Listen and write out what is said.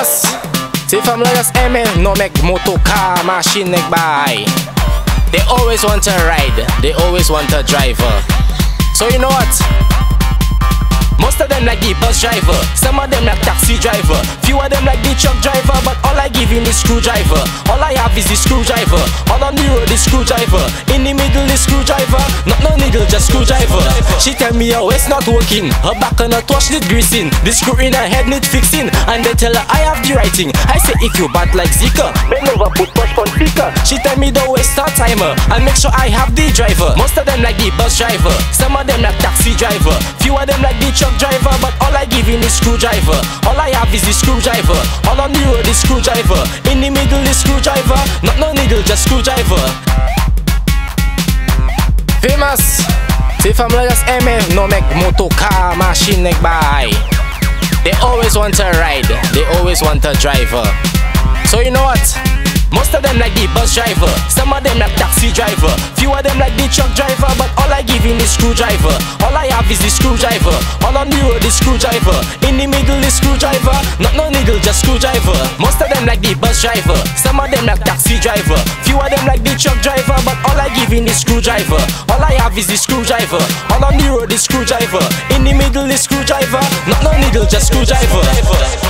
Famous Ti fam la jas eme eh, No mek motoka, machine nek bay They always want a ride They always want a driver So you know what? Most of them like the bus driver, some of them like taxi driver, few of them like the truck driver, but all I give him is screwdriver. All I have is the screwdriver. All on the road is screwdriver. In the middle is screwdriver. Not no needle, just screwdriver. She tell me oh it's not working. Her back her touch need greasing. The screw in her head need fixing. And they tell her I have the writing. I say if you bad like Zika, bend over put push on speaker. She tell me the way start timer and make sure I have the driver. Most of them like the bus driver, some of them like taxi driver, few of them like the truck driver, but all I give him is screwdriver. All I have is the screwdriver. All on the road is screwdriver. In the middle is screwdriver. Not no needle, just screwdriver. Famous. Ti fam la jas eme no mek car machine nek bay. They always want a ride. They always want a driver. So you know what? Most of them like the bus driver, some of them like taxi driver, few of them like the truck driver, but all I give him is screwdriver. All I have is the screwdriver. All on the road is screwdriver. In the middle is screwdriver. Not no needle, just screwdriver. Most of them like the bus driver, some of them like taxi driver, few of them like the truck driver, but all I give in is screwdriver. All I have is the screwdriver. All on the road is screwdriver. In the middle is screwdriver. Not no needle, just screwdriver.